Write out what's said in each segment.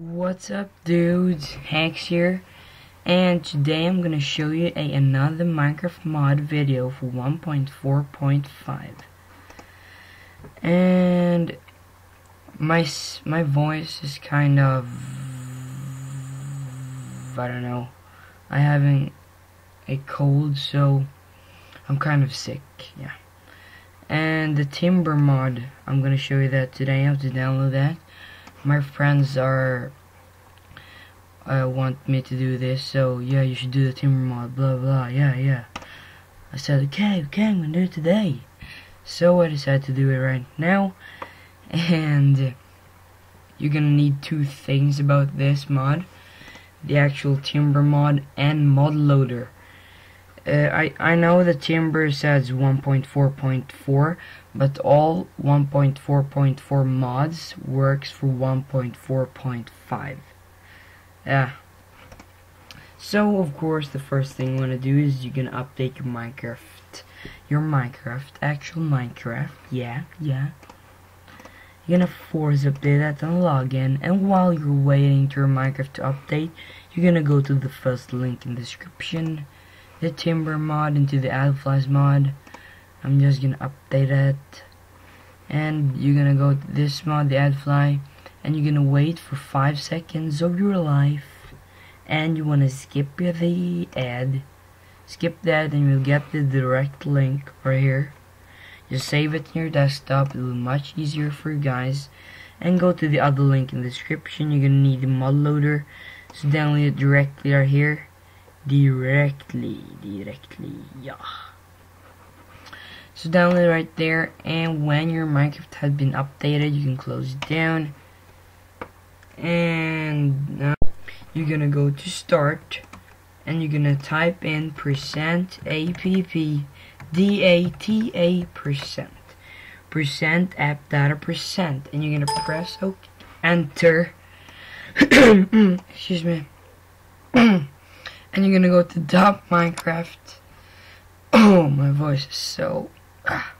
What's up dudes, Hex here, and today I'm gonna show you a, another Minecraft mod video for 1.4.5 and my my voice is kind of I don't know. I having a cold so I'm kind of sick yeah. And the timber mod I'm gonna show you that today. I have to download that my friends are uh, want me to do this so yeah you should do the timber mod blah blah yeah yeah. I said okay okay I'm gonna do it today. So I decided to do it right now and you're gonna need two things about this mod the actual timber mod and mod loader uh, I, I know the timber says 1.4.4 but all 1.4.4 mods works for 1.4.5 yeah. So of course the first thing you want to do is you're gonna update your Minecraft your Minecraft actual Minecraft. Yeah yeah. You're gonna force update that and login and while you're waiting to your Minecraft to update you're gonna go to the first link in the description the timber mod into the adflies mod. I'm just gonna update it. And you're gonna go to this mod the adfly and you're gonna wait for five seconds of your life. And you wanna skip the ad. Skip that and you'll get the direct link right here. Just save it in your desktop. It'll be much easier for you guys. And go to the other link in the description. You're gonna need the mod loader. So download it directly right here directly directly yeah. So download it right there and when your Minecraft has been updated you can close it down. And now you're gonna go to start and you're gonna type in percent app data percent. Percent app data percent and you're gonna press OK enter. Excuse me and you're gonna go to top Minecraft. Oh, my voice is so. Ah.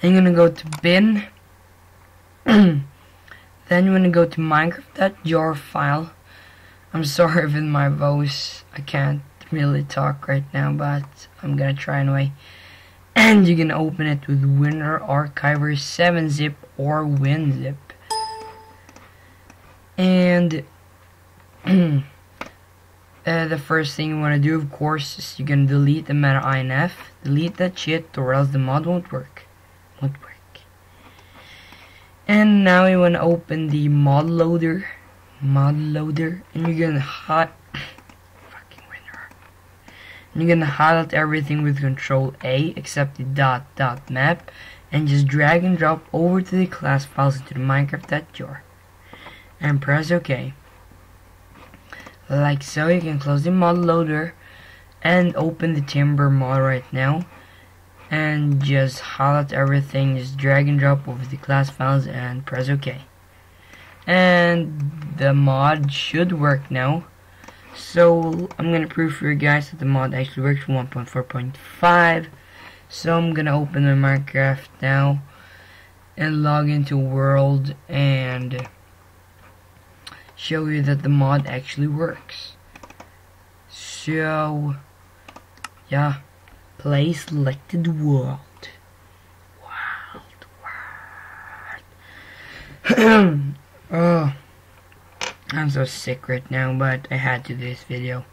And you're gonna go to bin. then you're gonna go to Minecraft.jar file. I'm sorry with my voice I can't really talk right now, but I'm gonna try anyway. And you're gonna open it with Winrar Archiver 7-zip or WinZip. And uh, the first thing you want to do, of course, is you're gonna delete the meta inf, delete that shit, or else the mod won't work. Won't work. And now you want to open the mod loader, mod loader, and you're gonna hot fucking winner. And you're gonna highlight everything with Control A except the dot dot map, and just drag and drop over to the class files into the Minecraft.jar, and press OK like so you can close the mod loader and open the timber mod right now. And just highlight everything just drag and drop over the class files and press ok. And the mod should work now. So I'm gonna prove for you guys that the mod actually works for 1.4.5 so I'm gonna open the Minecraft now and log into world and show you that the mod actually works. So, yeah, play selected world. World, world. oh, I'm so sick right now, but I had to do this video,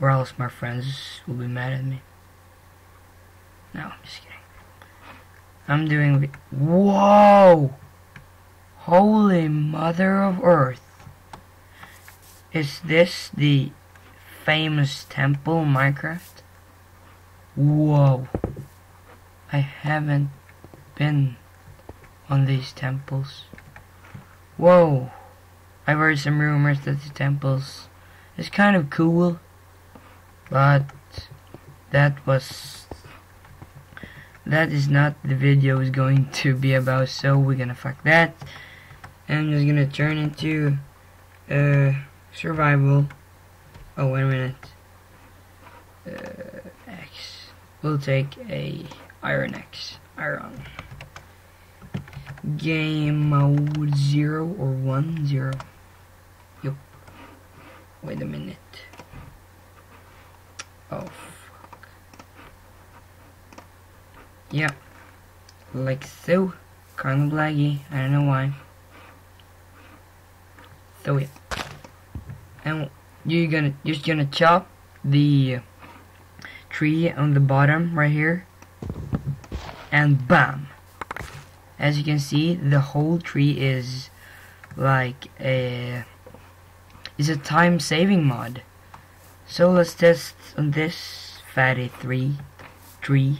or else my friends will be mad at me. No, I'm just kidding. I'm doing. Whoa! Holy Mother of Earth. Is this the famous temple in Minecraft? Whoa. I haven't been on these temples. Whoa. I've heard some rumors that the temples is kind of cool. But that was that is not the video is going to be about so we're gonna fuck that and I'm just gonna turn into uh survival. Oh, wait a minute. Uh, X. We'll take a iron X. Iron. Game mode 0 or 1 0. Wait a minute. Oh, fuck. Yeah. Like so. Kind of laggy. I don't know why. So yeah. And you're gonna just gonna chop the tree on the bottom right here. And bam. As you can see, the whole tree is like a is a time saving mod. So let's test on this fatty three tree.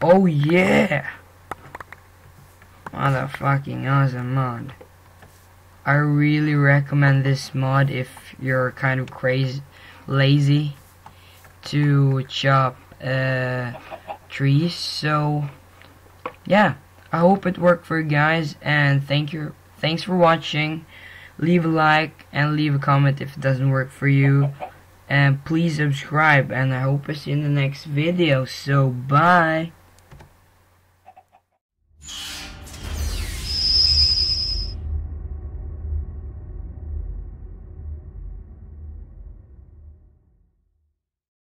Oh yeah! Motherfucking awesome mod. I really recommend this mod if you're kind of crazy lazy to chop uh, trees. So yeah, I hope it worked for you guys and thank you thanks for watching. Leave a like and leave a comment if it doesn't work for you. And please subscribe and I hope I see you in the next video. So bye